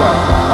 Africa.